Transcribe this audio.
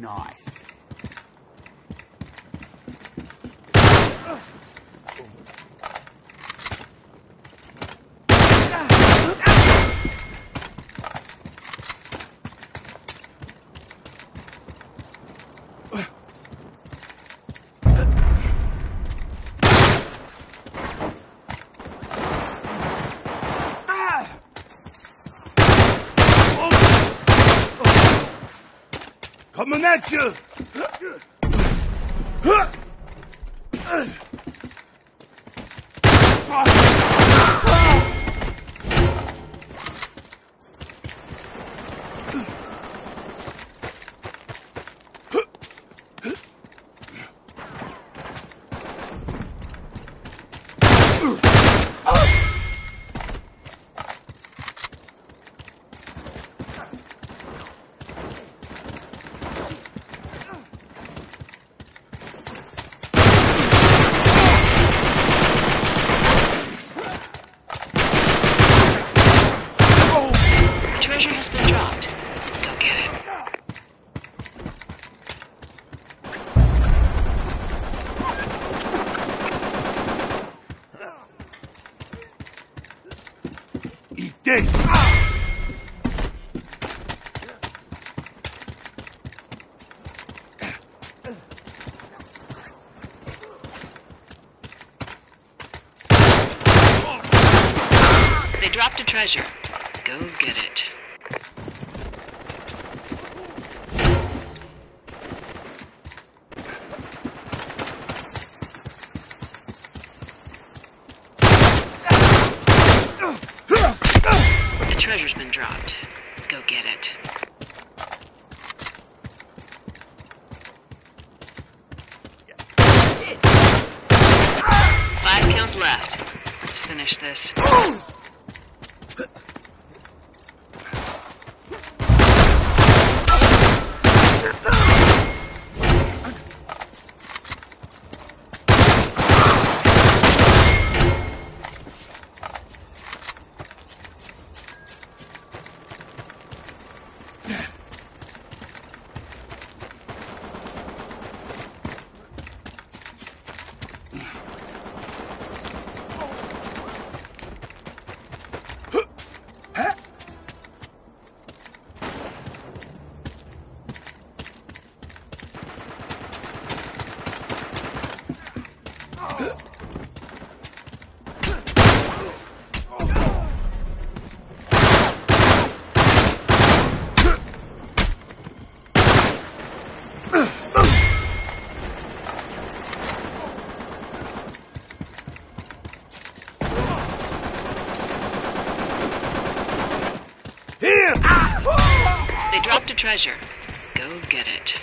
Nice. Coming at you! Treasure has been dropped. Go get it. Eat this! They dropped a treasure. Go get it. Treasure's been dropped. Go get it. Five kills left. Let's finish this. They dropped a treasure. Go get it.